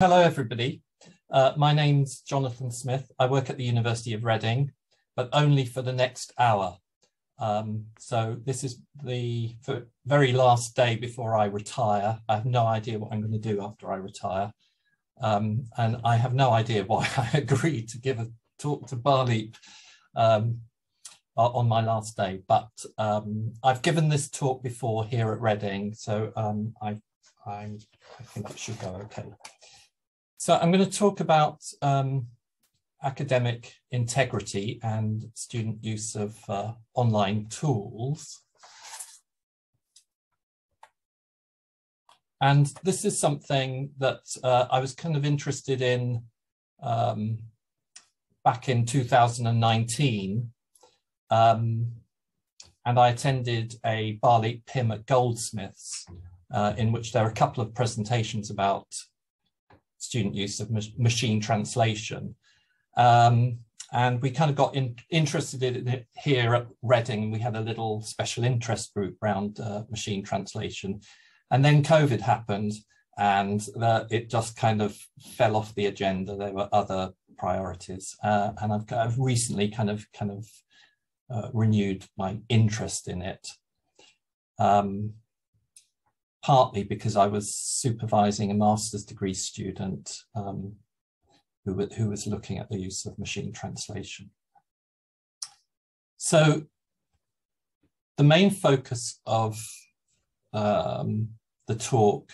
Hello, everybody. Uh, my name's Jonathan Smith. I work at the University of Reading, but only for the next hour. Um, so this is the very last day before I retire. I have no idea what I'm going to do after I retire. Um, and I have no idea why I agreed to give a talk to BALEAP um, on my last day. But um, I've given this talk before here at Reading, so um, I, I, I think it should go okay. So I'm going to talk about um, academic integrity and student use of uh, online tools. And this is something that uh, I was kind of interested in um, back in 2019. Um, and I attended a BALEAP PIM at Goldsmiths, uh, in which there are a couple of presentations about student use of machine translation. Um, and we kind of got in, interested in it here at Reading. We had a little special interest group around uh, machine translation. And then COVID happened and it just kind of fell off the agenda. There were other priorities. Uh, and I've, I've, recently kind of kind of uh, renewed my interest in it. Um, partly because I was supervising a master's degree student um, who, who was looking at the use of machine translation. So the main focus of um, the talk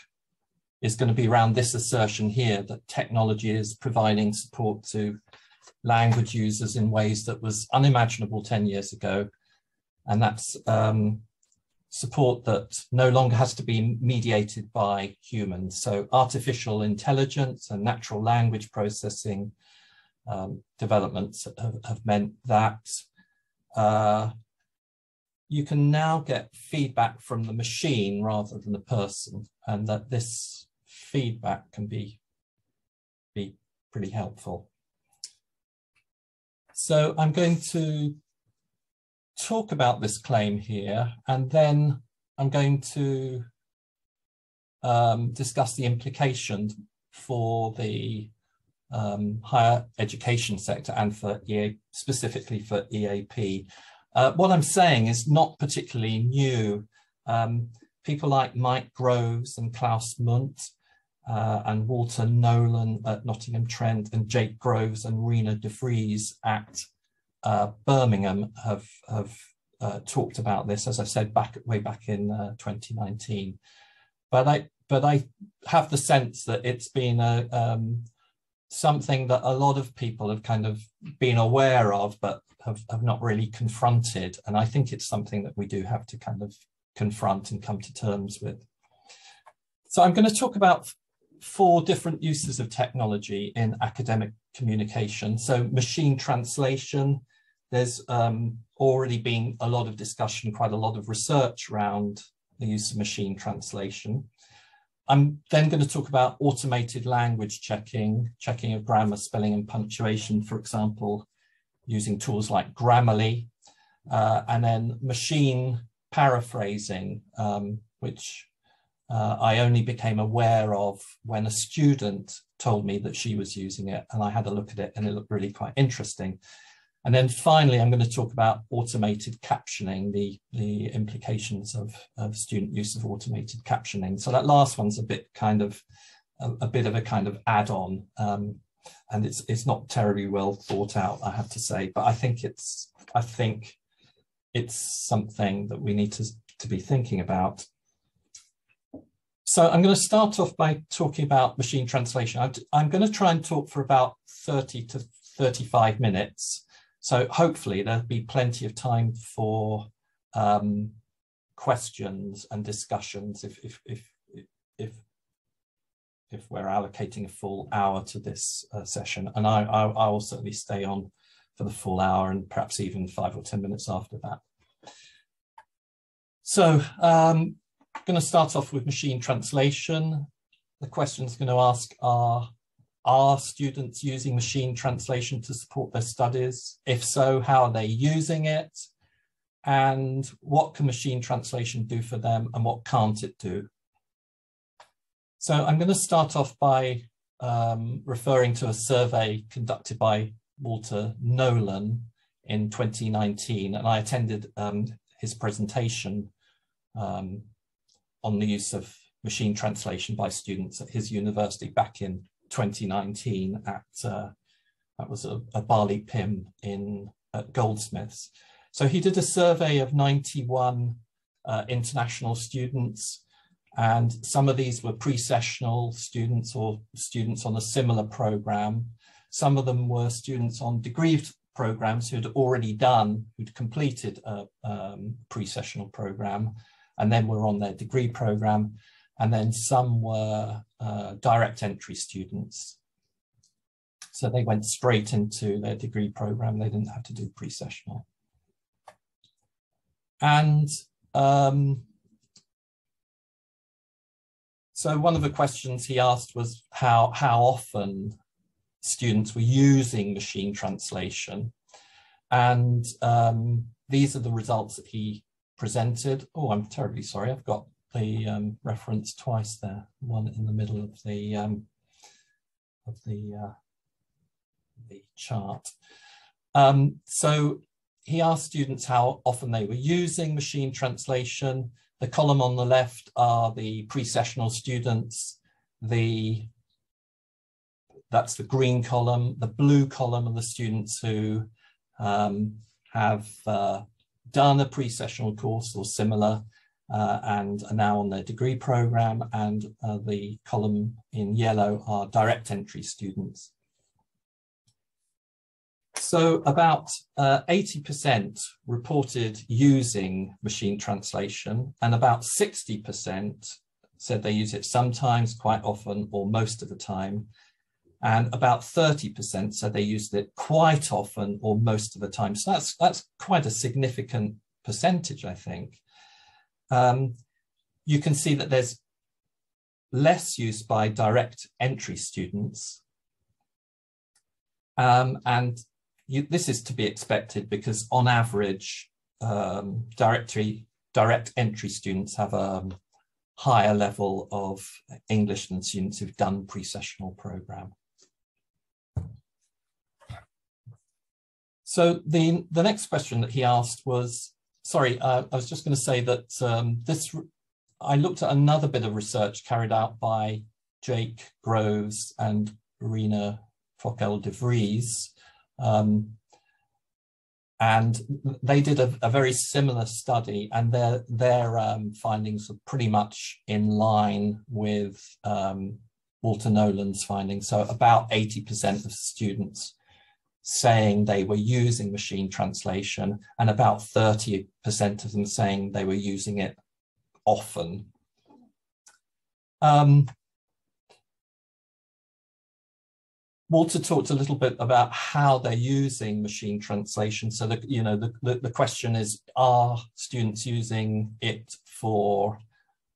is going to be around this assertion here that technology is providing support to language users in ways that was unimaginable 10 years ago. And that's um, support that no longer has to be mediated by humans. So artificial intelligence and natural language processing um, developments have, have, meant that uh, you can now get feedback from the machine rather than the person, and that this feedback can be, be pretty helpful. So I'm going to talk about this claim here, and then I'm going to um, discuss the implications for the um, higher education sector and for EA, specifically for EAP. Uh, what I'm saying is not particularly new. Um, people like Mike Groves and Klaus Mundt uh, and Walter Nolan at Nottingham Trent and Jake Groves and Rena de Vries at uh, Birmingham have, have uh, talked about this, as I said, back way back in uh, 2019. But I, but I have the sense that it's been a, um, something that a lot of people have kind of been aware of, but have, have not really confronted. And I think it's something that we do have to kind of confront and come to terms with. So I'm going to talk about four different uses of technology in academic communication. So machine translation, there's um, already been a lot of discussion, quite a lot of research around the use of machine translation. I'm then going to talk about automated language checking, checking of grammar, spelling and punctuation, for example, using tools like Grammarly, uh, and then machine paraphrasing, um, which uh, I only became aware of when a student told me that she was using it and I had a look at it and it looked really quite interesting. And then finally, I'm going to talk about automated captioning, the, the implications of, of student use of automated captioning. So that last one's a bit kind of, a, a bit of a kind of add-on. Um, and it's, it's not terribly well thought out, I have to say, but I think it's, I think it's something that we need to, to be thinking about. So I'm going to start off by talking about machine translation. I'm going to try and talk for about 30 to 35 minutes. So hopefully there'll be plenty of time for um, questions and discussions if, if, if, if, if we're allocating a full hour to this uh, session. And I, I, I will certainly stay on for the full hour and perhaps even five or 10 minutes after that. So um, I'm going to start off with machine translation. The questions going to ask are, are students using machine translation to support their studies? If so, how are they using it? And what can machine translation do for them and what can't it do? So I'm going to start off by um, referring to a survey conducted by Walter Nolan in 2019, and I attended um, his presentation um, on the use of machine translation by students at his university back in 2019 at uh, that was a, a BALEAP PIM in at Goldsmiths. So he did a survey of 91 uh, international students and some of these were pre-sessional students or students on a similar program. Some of them were students on degree programs who'd already done, who'd completed a um, pre-sessional program and then were on their degree program. And then some were uh, direct entry students. So they went straight into their degree program. They didn't have to do pre-sessional. And um, so one of the questions he asked was how, how often students were using machine translation. And um, these are the results that he presented. Oh, I'm terribly sorry. I've got the um, reference twice there, one in the middle of the um, of the uh, the chart. Um, so he asked students how often they were using machine translation. The column on the left are the pre-sessional students. The that's the green column. The blue column are the students who um, have uh, done a pre-sessional course or similar uh, and are now on their degree program. And uh, the column in yellow are direct entry students. So about 80% uh, reported using machine translation and about 60% said they use it sometimes, quite often, or most of the time. And about 30% said they used it quite often or most of the time. So that's, that's quite a significant percentage, I think. Um, you can see that there's less use by direct entry students. Um, and you, this is to be expected because on average, um, directory, direct entry students have a higher level of English than students who've done pre-sessional program. So the, the next question that he asked was, sorry, uh, I was just going to say that um, this, I looked at another bit of research carried out by Jake Groves and Irina Fockel de Vries, um, and they did a, a, very similar study and their, their um, findings are pretty much in line with um, Walter Nolan's findings. So about 80% of students saying they were using machine translation and about 30% of them saying they were using it often. Um, Walter talked a little bit about how they're using machine translation. So the, you know, the, the, the question is, are students using it for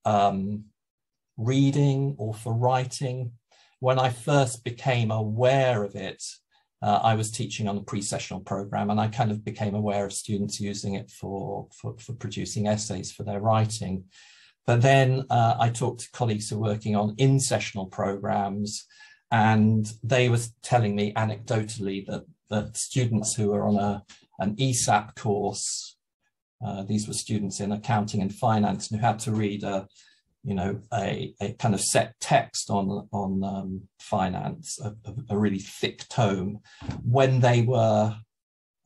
um, reading or for writing? When I first became aware of it, uh, I was teaching on a pre-sessional program and I kind of became aware of students using it for, for, for producing essays for their writing. But then uh, I talked to colleagues who are working on in-sessional programs and they were telling me anecdotally that, that students who were on a, an ESAP course, uh, these were students in accounting and finance who had to read a, you know, a, a kind of set text on, on um, finance, a, a, really thick tome, when they were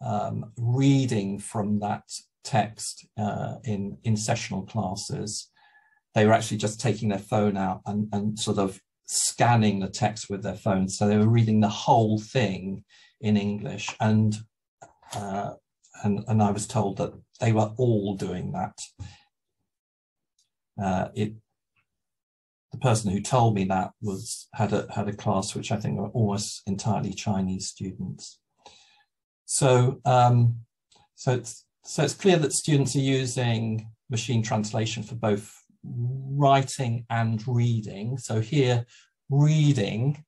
um, reading from that text uh, in, in sessional classes, they were actually just taking their phone out and, and sort of scanning the text with their phone. So they were reading the whole thing in English. And, uh, and, and I was told that they were all doing that. Uh, it, the person who told me that was had a had a class which I think were almost entirely Chinese students. So um, so it's so it's clear that students are using machine translation for both writing and reading. So here, reading,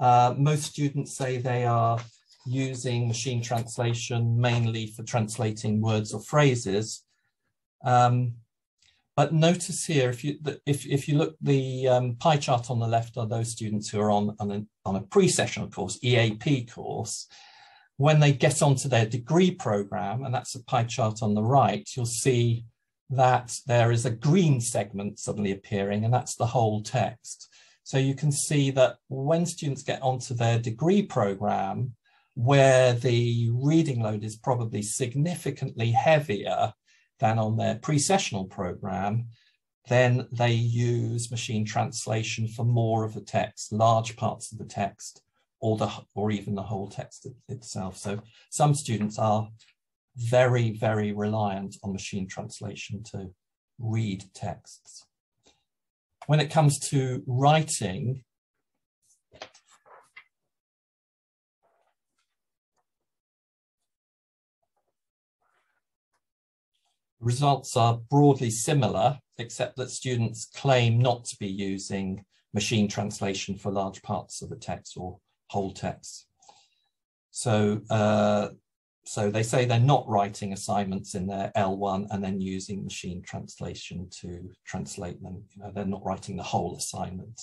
uh, most students say they are using machine translation mainly for translating words or phrases. Um, but notice here, if you if if you look the um, pie chart on the left are those students who are on on a, on a pre-sessional course, EAP course. When they get onto their degree program, and that's a pie chart on the right, you'll see that there is a green segment suddenly appearing, and that's the whole text. So you can see that when students get onto their degree program, where the reading load is probably significantly heavier than on their pre-sessional program, then they use machine translation for more of the text, large parts of the text, or the or even the whole text itself. So some students are very, very reliant on machine translation to read texts. When it comes to writing, results are broadly similar, except that students claim not to be using machine translation for large parts of the text or whole text. So, uh, so they say they're not writing assignments in their L1 and then using machine translation to translate them. You know, they're not writing the whole assignment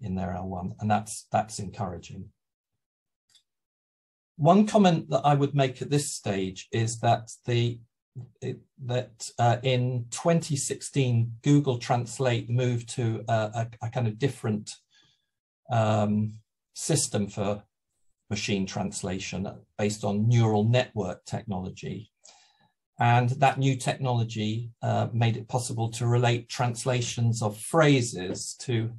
in their L1, and that's that's encouraging. One comment that I would make at this stage is that the that uh, in 2016, Google Translate moved to a, a, a kind of different um, system for machine translation based on neural network technology. And that new technology uh, made it possible to relate translations of phrases to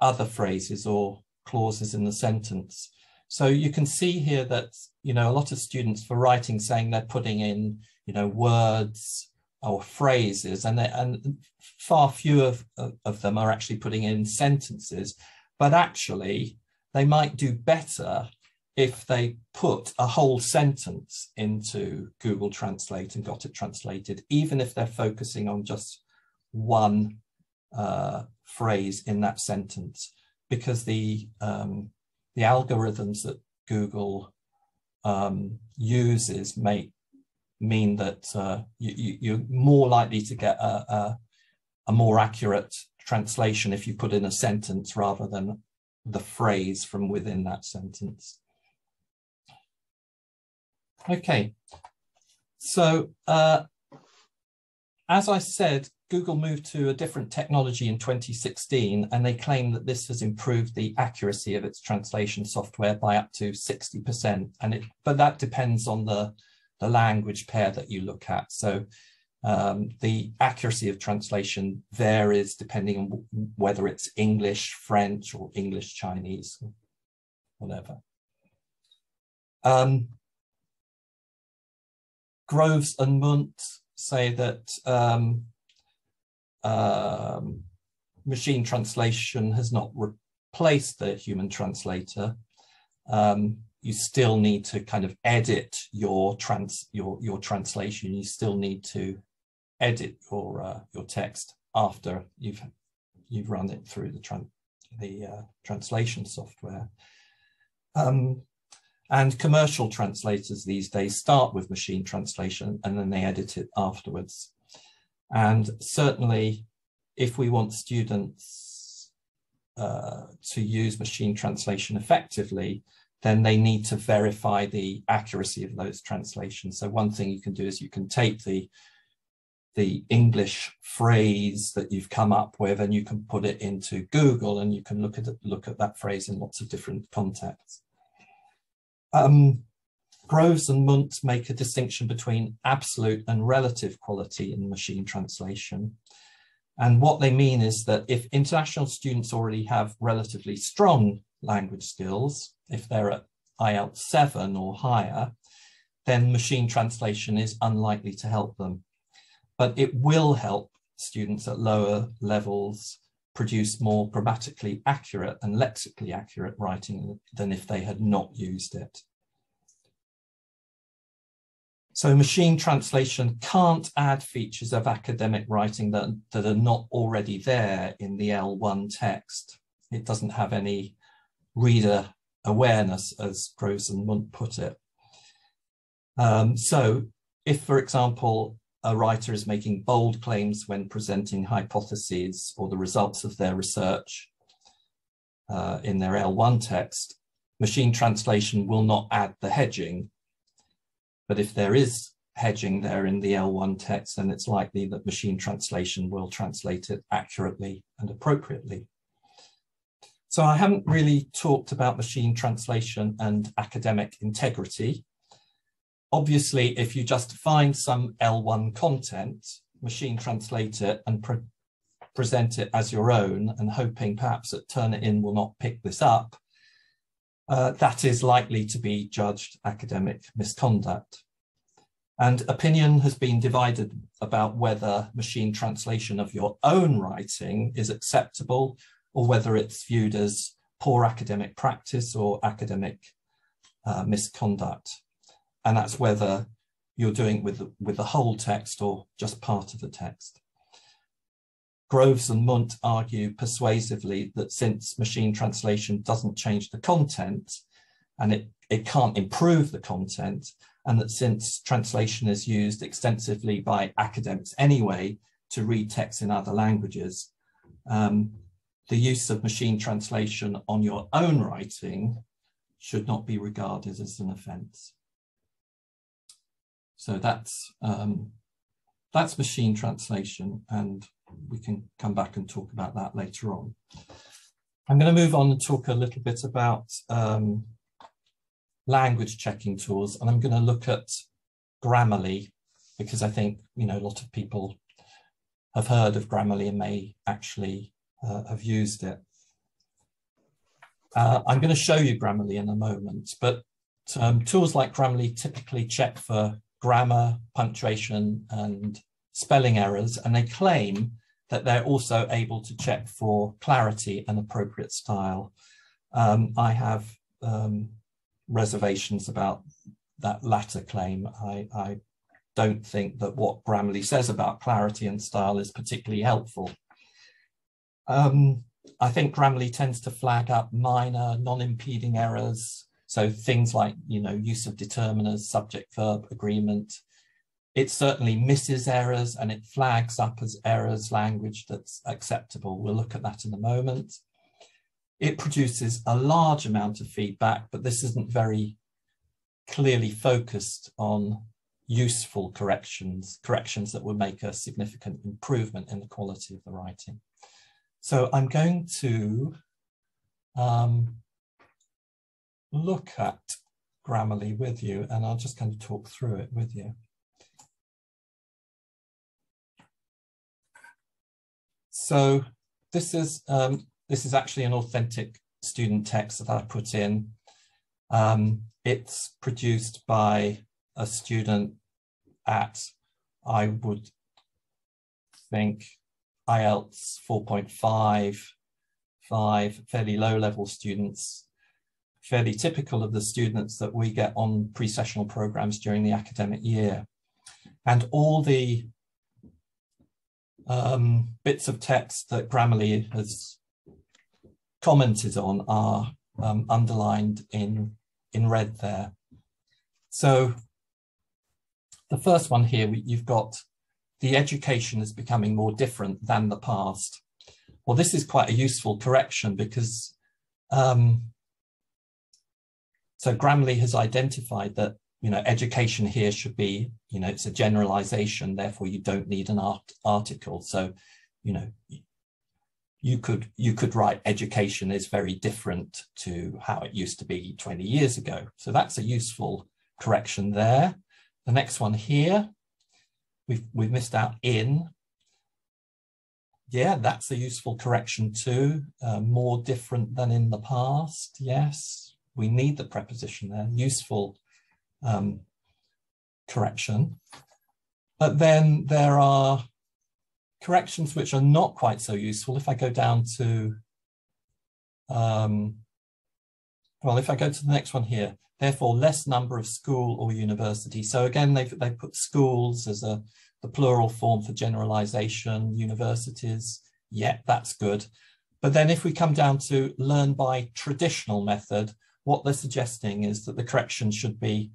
other phrases or clauses in the sentence. So you can see here that, you know, a lot of students for writing saying they're putting in you know, words or phrases, and, they, and far fewer of, of them are actually putting in sentences, but actually they might do better if they put a whole sentence into Google Translate and got it translated, even if they're focusing on just one uh, phrase in that sentence, because the um, the algorithms that Google um, uses make mean that uh, you, are more likely to get a, a, a, more accurate translation if you put in a sentence rather than the phrase from within that sentence. Okay, so uh, as I said, Google moved to a different technology in 2016, and they claim that this has improved the accuracy of its translation software by up to 60%. And it, but that depends on the the language pair that you look at. So um, the accuracy of translation varies depending on whether it's English, French, or English Chinese, whatever. Um, Groves and Mundt say that um, um machine translation has not replaced the human translator. Um, you still need to kind of edit your trans your your translation. You still need to edit your uh, your text after you've you've run it through the tran the uh, translation software. Um, and commercial translators these days start with machine translation and then they edit it afterwards. And certainly, if we want students uh, to use machine translation effectively, then they need to verify the accuracy of those translations. So one thing you can do is you can take the the English phrase that you've come up with and you can put it into Google and you can look at look at that phrase in lots of different contexts. Um, Groves and Mundt make a distinction between absolute and relative quality in machine translation. And what they mean is that if international students already have relatively strong language skills, if they're at IELTS 7 or higher, then machine translation is unlikely to help them. But it will help students at lower levels produce more grammatically accurate and lexically accurate writing than if they had not used it. So machine translation can't add features of academic writing that, that are not already there in the L1 text. It doesn't have any reader awareness, as Groves and Mundt put it. Um, so if, for example, a writer is making bold claims when presenting hypotheses or the results of their research uh, in their L1 text, machine translation will not add the hedging. But if there is hedging there in the L1 text, then it's likely that machine translation will translate it accurately and appropriately. So I haven't really talked about machine translation and academic integrity. Obviously, if you just find some L1 content, machine translate it and pre present it as your own and hoping perhaps that Turnitin will not pick this up, uh, that is likely to be judged academic misconduct. And opinion has been divided about whether machine translation of your own writing is acceptable or whether it's viewed as poor academic practice or academic uh, misconduct. And that's whether you're doing with the, with the whole text or just part of the text. Groves and Mundt argue persuasively that since machine translation doesn't change the content and it, it can't improve the content, and that since translation is used extensively by academics anyway to read texts in other languages, um, the use of machine translation on your own writing should not be regarded as an offence. So that's um, that's machine translation, and we can come back and talk about that later on. I'm going to move on and talk a little bit about um, language checking tools, and I'm going to look at Grammarly because I think you know a lot of people have heard of Grammarly and may actually uh, have used it. Uh, I'm going to show you Grammarly in a moment, but um, tools like Grammarly typically check for grammar, punctuation, and spelling errors, and they claim that they're also able to check for clarity and appropriate style. Um, I have um, reservations about that latter claim. I, I don't think that what Grammarly says about clarity and style is particularly helpful. Um, I think Grammarly tends to flag up minor non-impeding errors. So things like, you know, use of determiners, subject verb agreement. It certainly misses errors and it flags up as errors language that's acceptable. We'll look at that in a moment. It produces a large amount of feedback, but this isn't very clearly focused on useful corrections, corrections that would make a significant improvement in the quality of the writing. So I'm going to um, look at Grammarly with you, and I'll just kind of talk through it with you. So this is um, this is actually an authentic student text that I put in. Um, it's produced by a student at, I would think, IELTS 4.5, 5, fairly low level students, fairly typical of the students that we get on pre-sessional programs during the academic year. And all the um, bits of text that Grammarly has commented on are um, underlined in, in red there. So the first one here, you've got the education is becoming more different than the past. Well, this is quite a useful correction because um, so Grammarly has identified that you know education here should be you know it's a generalization, therefore you don't need an art article. So you know you could you could write education is very different to how it used to be 20 years ago. So that's a useful correction there. The next one here, we've we've missed out in. Yeah, that's a useful correction too. Uh, more different than in the past. Yes, we need the preposition there. Useful um, correction. But then there are corrections which are not quite so useful, if I go down to, um, well, if I go to the next one here, therefore less number of school or university. So again, they've, they put schools as a the plural form for generalization, universities. Yeah, that's good. But then if we come down to learn by traditional method, what they're suggesting is that the correction should be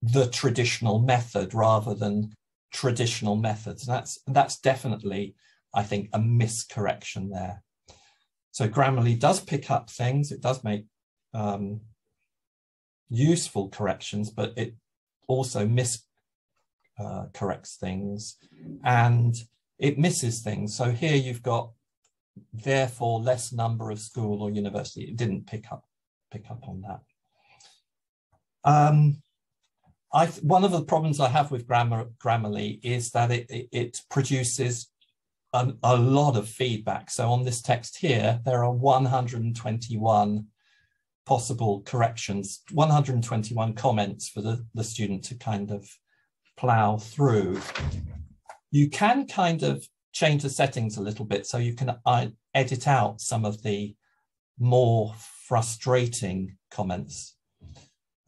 the traditional method rather than traditional methods. And that's, that's definitely, I think, a miscorrection there. So Grammarly does pick up things, it does make um, useful corrections, but it also miscorrects uh, things and it misses things. So here you've got therefore less number of school or university. It didn't pick up pick up on that. Um, I, one of the problems I have with grammar, Grammarly is that it, it, it produces a, a, lot of feedback. So on this text here, there are 121 possible corrections, 121 comments for the, the student to kind of plow through. You can kind of change the settings a little bit so you can uh, edit out some of the more frustrating comments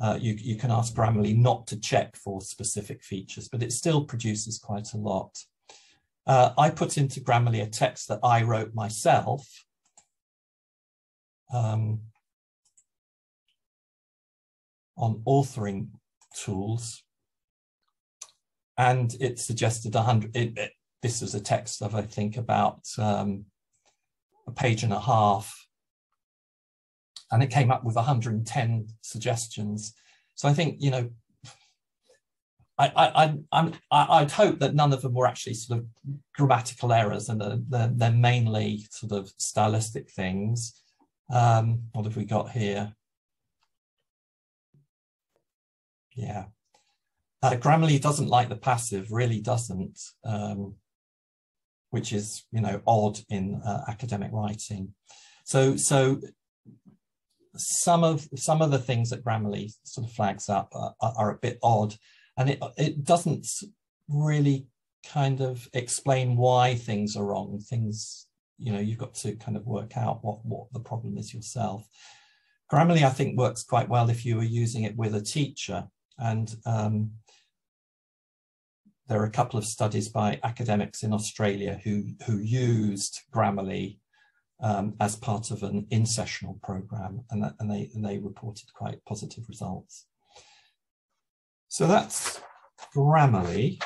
uh, you, you can ask Grammarly not to check for specific features, but it still produces quite a lot. Uh, I put into Grammarly a text that I wrote myself. Um, on authoring tools. And it suggested 100, it, it, this was a text of, I think, about um, a page and a half and it came up with 110 suggestions. So I think, you know, I, I, I, would hope that none of them were actually sort of grammatical errors and they're, they're, mainly sort of stylistic things. Um, what have we got here? Yeah. Uh, Grammarly doesn't like the passive, really doesn't, um, which is, you know, odd in uh, academic writing. So, so some of some of the things that Grammarly sort of flags up are, are a bit odd, and it it doesn't really kind of explain why things are wrong. Things you know you've got to kind of work out what what the problem is yourself. Grammarly, I think, works quite well if you are using it with a teacher, and um, there are a couple of studies by academics in Australia who who used Grammarly um, as part of an in-sessional program and, that, and, they, and they reported quite positive results. So that's Grammarly.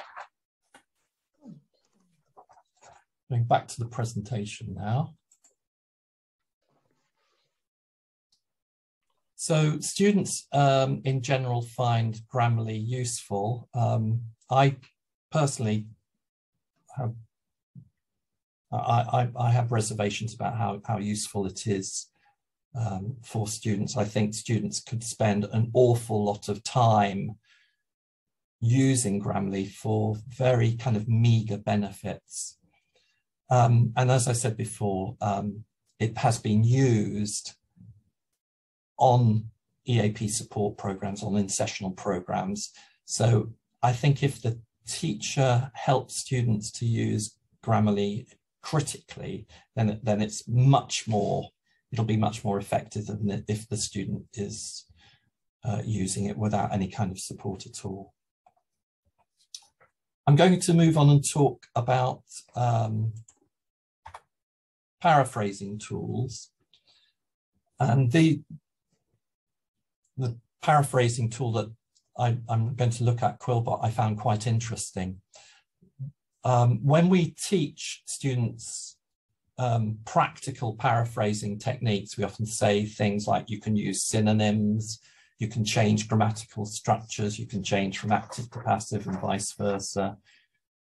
Going back to the presentation now. So students um, in general find Grammarly useful. Um, I personally have I, I, I have reservations about how, how useful it is um, for students. I think students could spend an awful lot of time using Grammarly for very kind of meager benefits. Um, and as I said before, um, it has been used on EAP support programs, on in-sessional programs. So I think if the teacher helps students to use Grammarly critically, then, then it's much more, it'll be much more effective than if the student is uh, using it without any kind of support at all. I'm going to move on and talk about um, paraphrasing tools. And the, the paraphrasing tool that I, am going to look at, Quillbot, I found quite interesting. Um, when we teach students um, practical paraphrasing techniques, we often say things like you can use synonyms, you can change grammatical structures, you can change from active to passive and vice versa.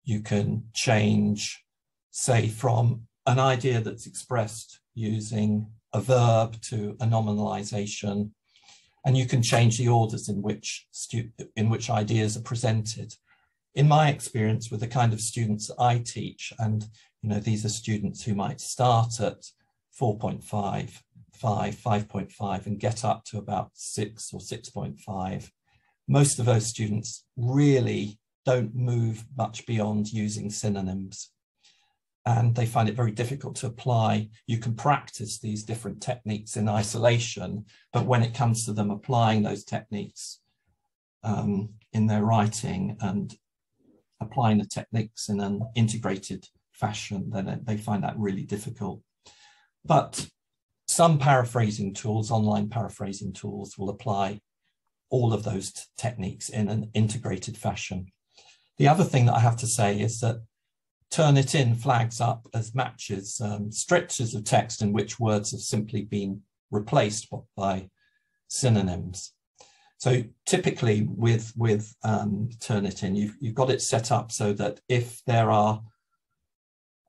You can change, say, from an idea that's expressed using a verb to a nominalization, and you can change the orders in which in which ideas are presented in my experience with the kind of students I teach, and you know, these are students who might start at 4.5, 5, 5.5 and get up to about 6 or 6.5. Most of those students really don't move much beyond using synonyms and they find it very difficult to apply. You can practice these different techniques in isolation, but when it comes to them applying those techniques um, in their writing and applying the techniques in an integrated fashion, then they find that really difficult. But some paraphrasing tools, online paraphrasing tools, will apply all of those techniques in an integrated fashion. The other thing that I have to say is that Turnitin flags up as matches um, stretches of text in which words have simply been replaced by synonyms. So typically with, with um, Turnitin, you've, you've got it set up so that if there are,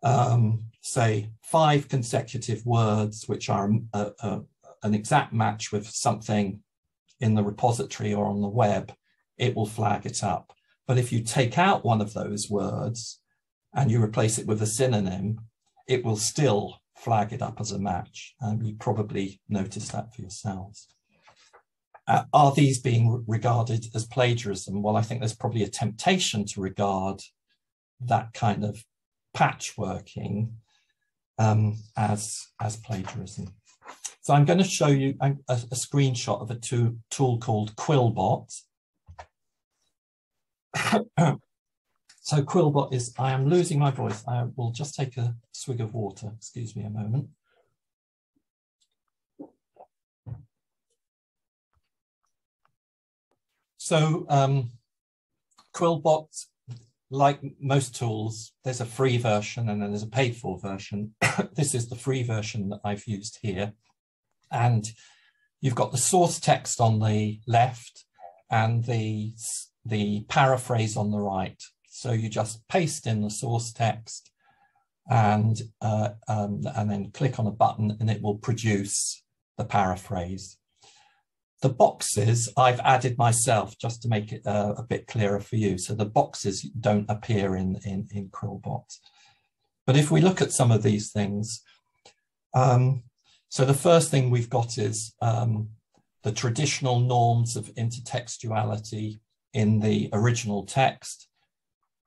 um, say, five consecutive words which are a, a, an exact match with something in the repository or on the web, it will flag it up. But if you take out one of those words and you replace it with a synonym, it will still flag it up as a match. Um, you probably noticed that for yourselves. Uh, are these being regarded as plagiarism? Well, I think there's probably a temptation to regard that kind of patchworking um, as, as plagiarism. So I'm going to show you a, a screenshot of a tool called Quillbot. so Quillbot is, I am losing my voice. I will just take a swig of water. Excuse me a moment. So um, Quillbot, like most tools, there's a free version and then there's a paid for version. this is the free version that I've used here. And you've got the source text on the left and the the paraphrase on the right. So you just paste in the source text and, uh, um, and then click on a button and it will produce the paraphrase. The boxes I've added myself just to make it uh, a bit clearer for you. So the boxes don't appear in, in, in Quillbot. But if we look at some of these things, um, so the first thing we've got is um, the traditional norms of intertextuality in the original text.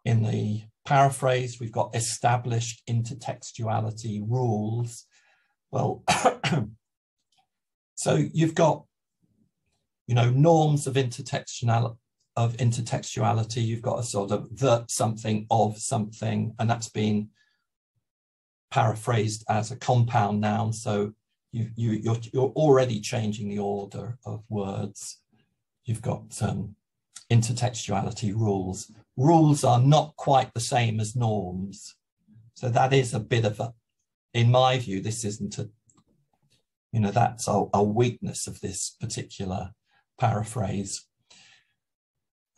In the paraphrase, we've got established intertextuality rules. Well, so you've got, you know, norms of intertextuality of intertextuality, you've got a sort of the something of something, and that's been paraphrased as a compound noun. So you, you, you're, you're already changing the order of words. You've got um, intertextuality rules. Rules are not quite the same as norms. So that is a bit of a, in my view, this isn't a, you know, that's a, a weakness of this particular paraphrase.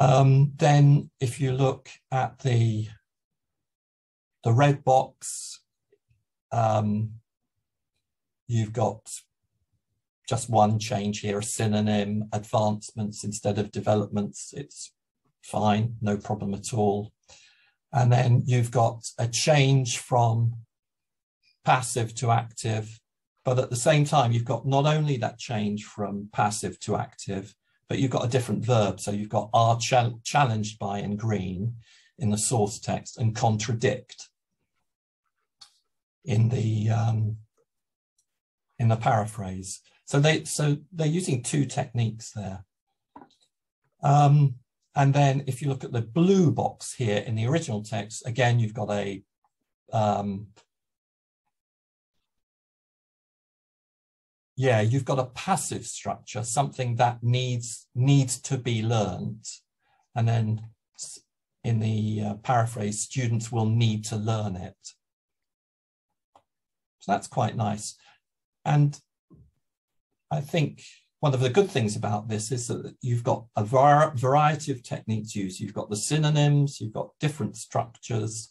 Um, then if you look at the, the red box, um, you've got just one change here, a synonym, advancements instead of developments. It's fine, no problem at all. And then you've got a change from passive to active, but at the same time, you've got not only that change from passive to active, but you've got a different verb. So you've got are ch challenged by in green in the source text and contradict in the um, in the paraphrase. So they so they're using two techniques there. Um, and then if you look at the blue box here in the original text, again, you've got a um, yeah, you've got a passive structure, something that needs needs to be learned. And then in the uh, paraphrase, students will need to learn it. So that's quite nice. And I think one of the good things about this is that you've got a var variety of techniques used. You've got the synonyms, you've got different structures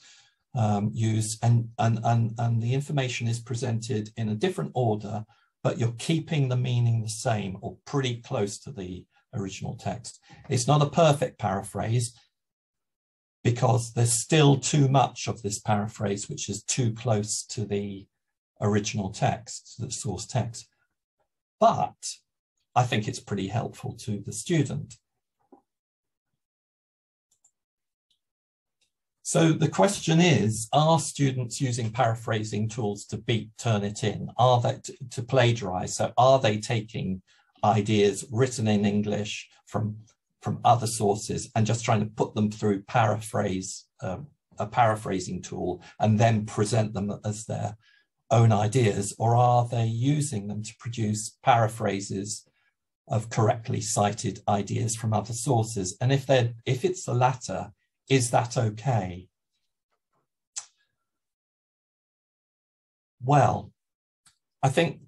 um, used, and, and, and, and the information is presented in a different order, but you're keeping the meaning the same or pretty close to the original text. It's not a perfect paraphrase because there's still too much of this paraphrase, which is too close to the original text, the source text but I think it's pretty helpful to the student. So the question is, are students using paraphrasing tools to beat Turnitin? Are they to, plagiarize? So are they taking ideas written in English from, from other sources and just trying to put them through paraphrase, um, a paraphrasing tool and then present them as their own ideas, or are they using them to produce paraphrases of correctly cited ideas from other sources? And if they're if it's the latter, is that okay? Well, I think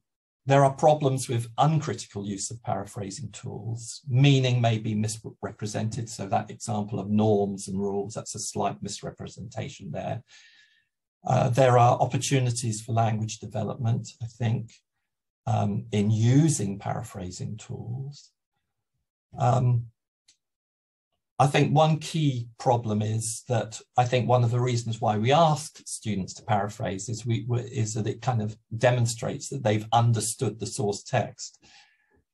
there are problems with uncritical use of paraphrasing tools. Meaning may be misrepresented. So that example of norms and rules, that's a slight misrepresentation there. Uh, there are opportunities for language development, I think, um, in using paraphrasing tools. Um, I think one key problem is that I think one of the reasons why we ask students to paraphrase is we is that it kind of demonstrates that they've understood the source text.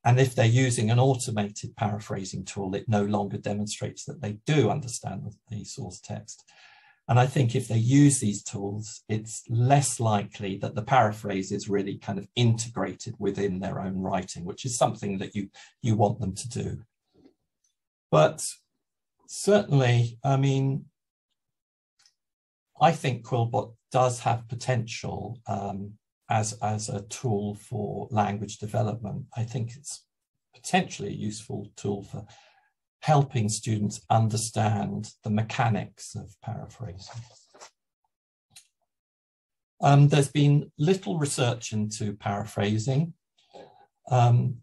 And if they're using an automated paraphrasing tool, it no longer demonstrates that they do understand the source text. And I think if they use these tools, it's less likely that the paraphrase is really kind of integrated within their own writing, which is something that you, you want them to do. But certainly, I mean, I think Quillbot does have potential um, as, as a tool for language development. I think it's potentially a useful tool for helping students understand the mechanics of paraphrasing. Um, there's been little research into paraphrasing. Um,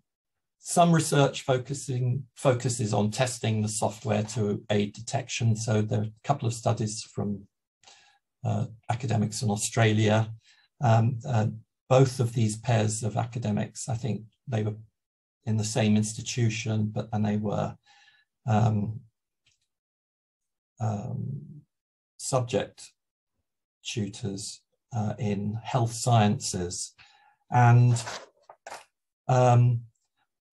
some research focusing focuses on testing the software to aid detection. So there are a couple of studies from uh, academics in Australia. Um, uh, both of these pairs of academics, I think they were in the same institution, but and they were um, um, subject tutors uh, in health sciences. And um,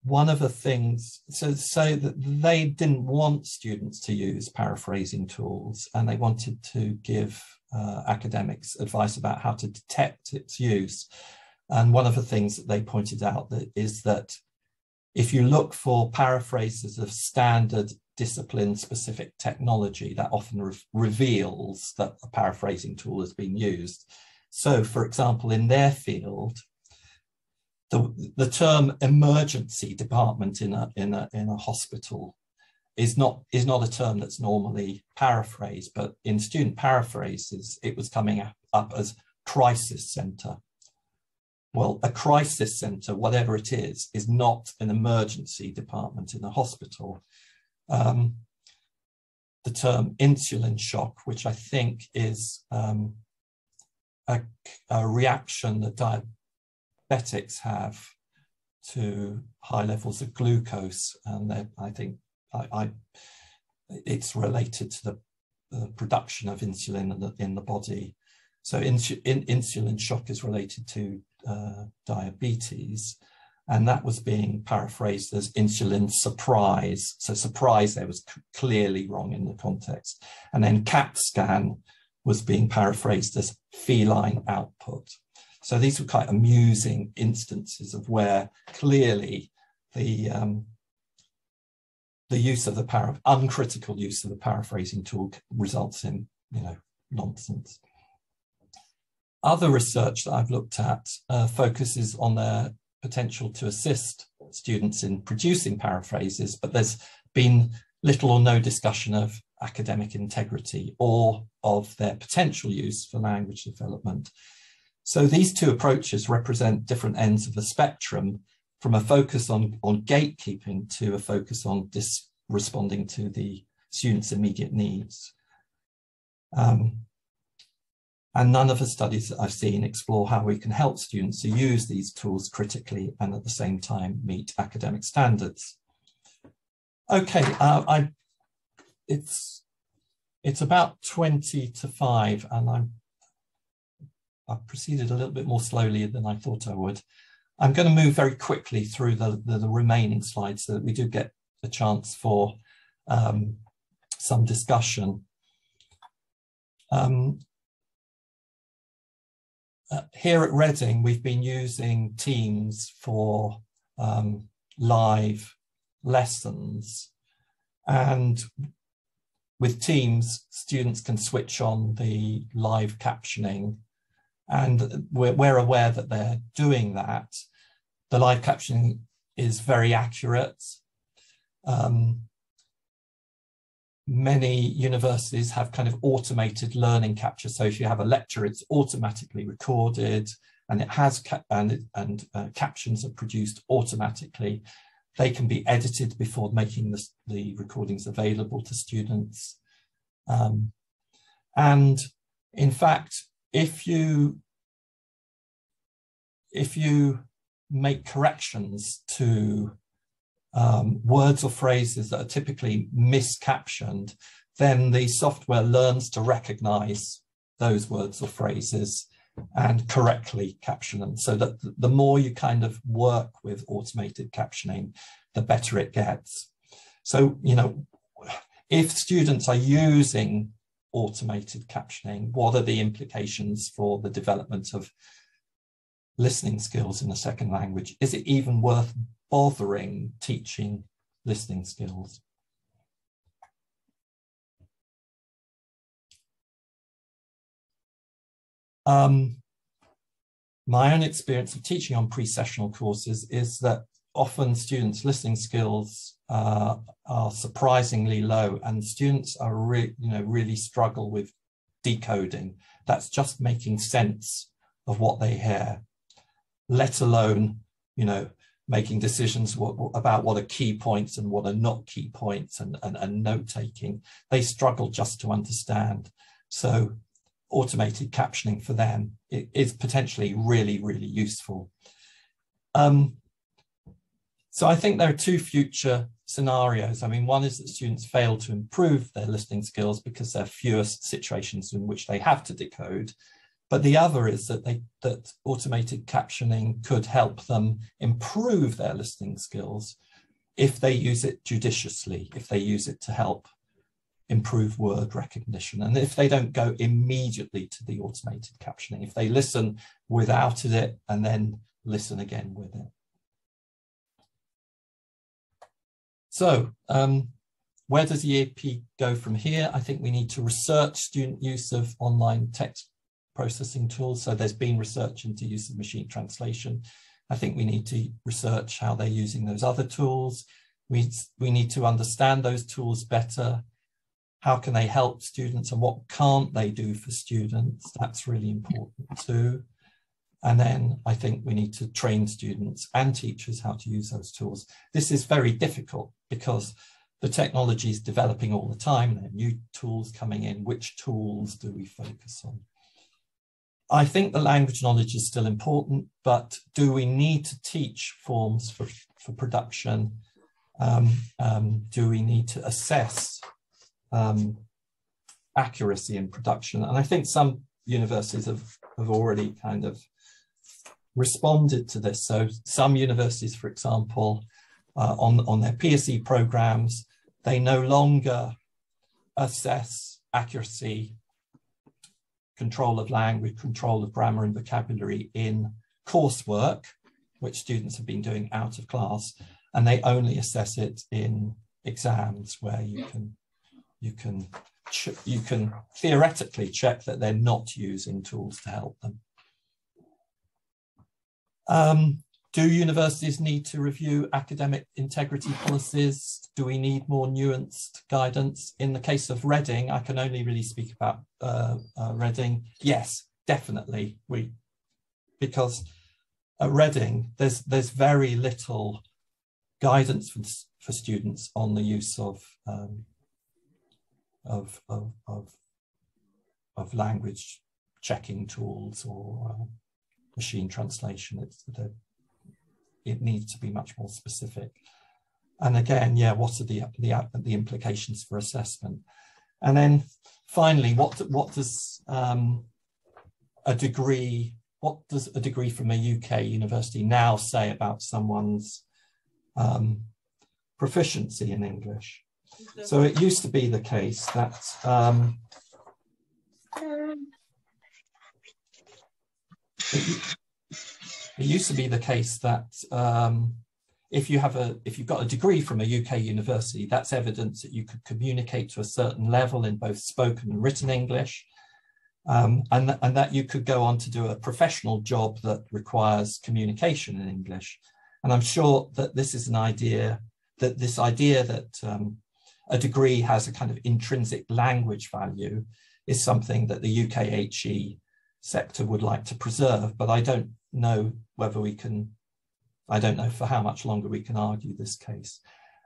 one of the things, so, so that they didn't want students to use paraphrasing tools and they wanted to give uh, academics advice about how to detect its use. And one of the things that they pointed out that is that if you look for paraphrases of standard discipline specific technology, that often re reveals that a paraphrasing tool has been used. So for example, in their field, the, the term emergency department in a, in, a, in a hospital is not, is not a term that's normally paraphrased, but in student paraphrases, it was coming up as crisis center. Well, a crisis center, whatever it is, is not an emergency department in a hospital. Um, the term insulin shock, which I think is um, a, a, reaction that diabetics have to high levels of glucose, and I think I, I, it's related to the, the, production of insulin in the, in the body. So in, insulin shock is related to uh, diabetes, and that was being paraphrased as insulin surprise. So surprise there was clearly wrong in the context. And then CAT scan was being paraphrased as feline output. So these were quite amusing instances of where clearly the um, the use of the para uncritical use of the paraphrasing tool results in you know nonsense. Other research that I've looked at uh, focuses on their potential to assist students in producing paraphrases, but there's been little or no discussion of academic integrity or of their potential use for language development. So these two approaches represent different ends of the spectrum from a focus on, on gatekeeping to a focus on dis responding to the student's immediate needs. Um, and none of the studies that I've seen explore how we can help students to use these tools critically and at the same time meet academic standards. Okay, uh, I, it's, it's about 20 to 5 and I'm I've proceeded a little bit more slowly than I thought I would. I'm going to move very quickly through the, the, the remaining slides so that we do get a chance for um, some discussion. Um, uh, here at Reading, we've been using Teams for um, live lessons. And with Teams, students can switch on the live captioning and we're, we're aware that they're doing that. The live captioning is very accurate. Um, many universities have kind of automated learning capture. So if you have a lecture, it's automatically recorded and it has and, and uh, captions are produced automatically. They can be edited before making the, the recordings available to students. Um, and in fact, if you if you make corrections to um, words or phrases that are typically miscaptioned, then the software learns to recognize those words or phrases and correctly caption them. So that the more you kind of work with automated captioning, the better it gets. So, you know, if students are using automated captioning, what are the implications for the development of listening skills in a second language? Is it even worth bothering teaching listening skills? Um, my own experience of teaching on pre-sessional courses is that often students' listening skills uh, are surprisingly low and students are re you know, really struggle with decoding. That's just making sense of what they hear, let alone, you know, making decisions about what are key points and what are not key points and, and, and note taking. They struggle just to understand. So automated captioning for them is potentially really, really useful. Um, so I think there are two future scenarios. I mean, one is that students fail to improve their listening skills because there are fewer situations in which they have to decode. But the other is that they that automated captioning could help them improve their listening skills if they use it judiciously, if they use it to help improve word recognition. And if they don't go immediately to the automated captioning, if they listen without it and then listen again with it. So um, where does EAP go from here? I think we need to research student use of online text processing tools. So there's been research into use of machine translation. I think we need to research how they're using those other tools. We, we need to understand those tools better. How can they help students and what can't they do for students? That's really important too. And then I think we need to train students and teachers how to use those tools. This is very difficult because the technology is developing all the time. There are new tools coming in. Which tools do we focus on? I think the language knowledge is still important, but do we need to teach forms for, for production? Um, um, do we need to assess um, accuracy in production? And I think some universities have, have already kind of responded to this. So some universities, for example, uh, on, on their PSE programs, they no longer assess accuracy control of language, control of grammar and vocabulary in coursework, which students have been doing out of class, and they only assess it in exams where you can you can you can theoretically check that they're not using tools to help them. Um, do universities need to review academic integrity policies? Do we need more nuanced guidance? In the case of Reading, I can only really speak about uh, uh, Reading. Yes, definitely. We because at Reading, there's there's very little guidance for, for students on the use of um, of, of, of, of language checking tools or uh, machine translation. It's it needs to be much more specific. And again, yeah, what are the, the, the implications for assessment? And then finally, what, what does um, a degree, what does a degree from a UK university now say about someone's um, proficiency in English? So it used to be the case that um, it, it used to be the case that um, if you have a if you've got a degree from a UK university, that's evidence that you could communicate to a certain level in both spoken and written English, um, and, and that you could go on to do a professional job that requires communication in English. And I'm sure that this is an idea that this idea that um, a degree has a kind of intrinsic language value is something that the UKHE sector would like to preserve, but I don't know whether we can, I don't know for how much longer we can argue this case.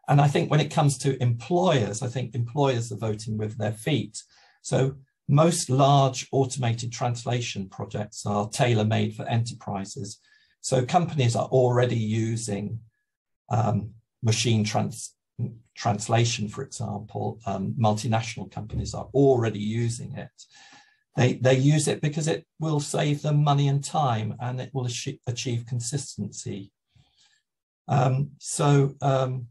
And I think when it comes to employers, I think employers are voting with their feet. So most large automated translation projects are tailor-made for enterprises. So companies are already using um, machine trans translation, for example. Um, multinational companies are already using it. They, they use it because it will save them money and time and it will achieve consistency. Um, so um,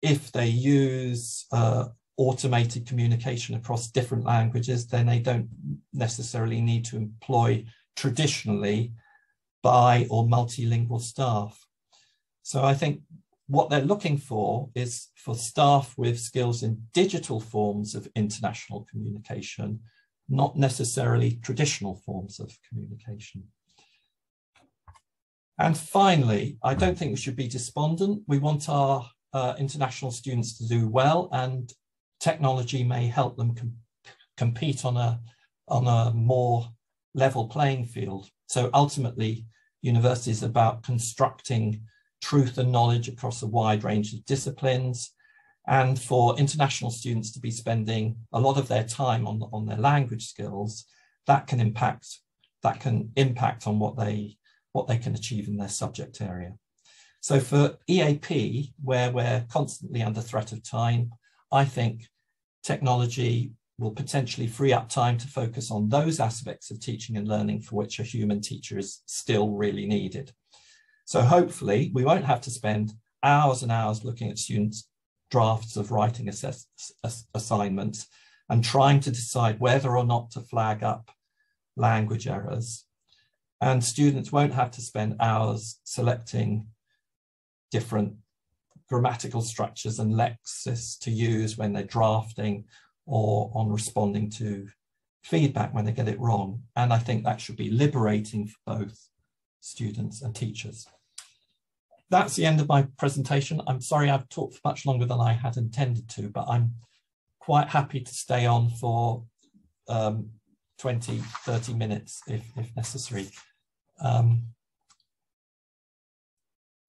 if they use uh, automated communication across different languages, then they don't necessarily need to employ traditionally bi or multilingual staff. So I think what they're looking for is for staff with skills in digital forms of international communication, not necessarily traditional forms of communication. And finally, I don't think we should be despondent. We want our uh, international students to do well and technology may help them com compete on a, on a more level playing field. So ultimately, universities about constructing truth and knowledge across a wide range of disciplines, and for international students to be spending a lot of their time on, on their language skills, that can impact that can impact on what they what they can achieve in their subject area. So for EAP, where we're constantly under threat of time, I think technology will potentially free up time to focus on those aspects of teaching and learning for which a human teacher is still really needed. So hopefully we won't have to spend hours and hours looking at students' drafts of writing assess assignments and trying to decide whether or not to flag up language errors. And students won't have to spend hours selecting different grammatical structures and lexis to use when they're drafting or on responding to feedback when they get it wrong. And I think that should be liberating for both students and teachers. That's the end of my presentation. I'm sorry I've talked for much longer than I had intended to, but I'm quite happy to stay on for um, 20, 30 minutes if, if necessary. Um,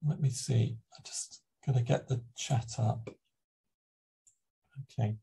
let me see, I'm just going to get the chat up. Okay.